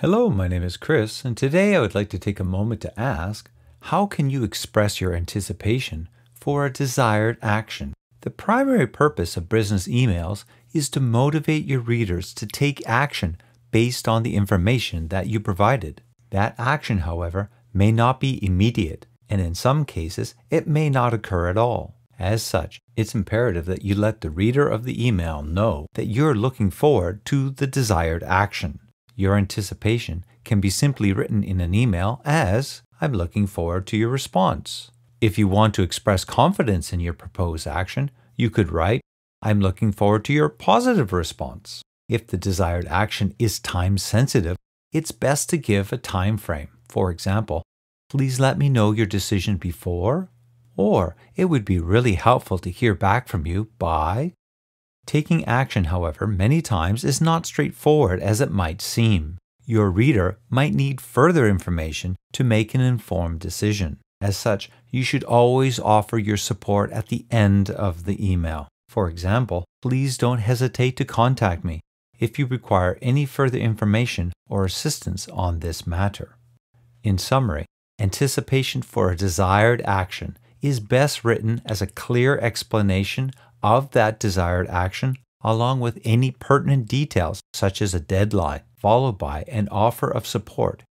Hello, my name is Chris, and today I would like to take a moment to ask how can you express your anticipation for a desired action? The primary purpose of business emails is to motivate your readers to take action based on the information that you provided. That action, however, may not be immediate, and in some cases, it may not occur at all. As such, it's imperative that you let the reader of the email know that you're looking forward to the desired action. Your anticipation can be simply written in an email as, I'm looking forward to your response. If you want to express confidence in your proposed action, you could write, I'm looking forward to your positive response. If the desired action is time sensitive, it's best to give a time frame. For example, please let me know your decision before, or it would be really helpful to hear back from you by Taking action, however, many times is not straightforward as it might seem. Your reader might need further information to make an informed decision. As such, you should always offer your support at the end of the email. For example, please don't hesitate to contact me if you require any further information or assistance on this matter. In summary, anticipation for a desired action is best written as a clear explanation of that desired action, along with any pertinent details such as a deadline, followed by an offer of support